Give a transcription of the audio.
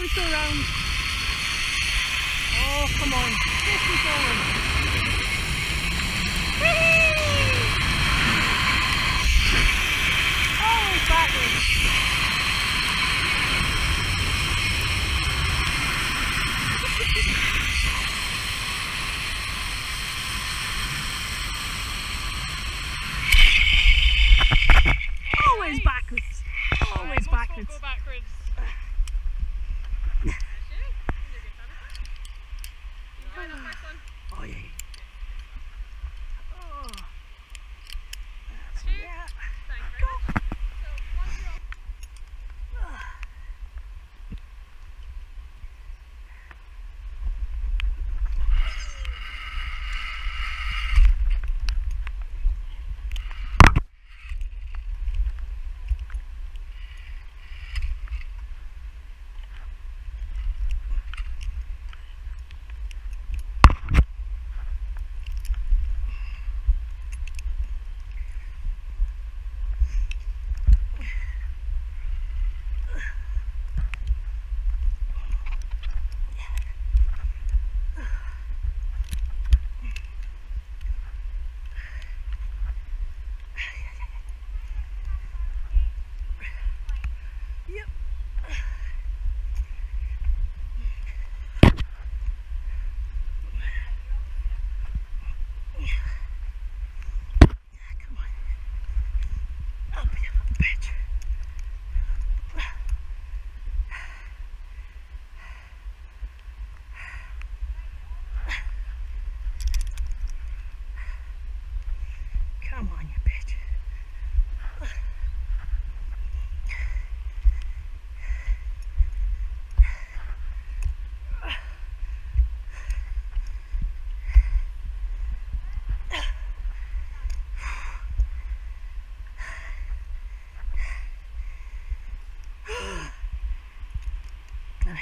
we go round. Oh, come on. 50 forward. Oh, backwards. Always backwards. Always backwards. Go backwards. Come on. Up bitch. Come on, you 哎呀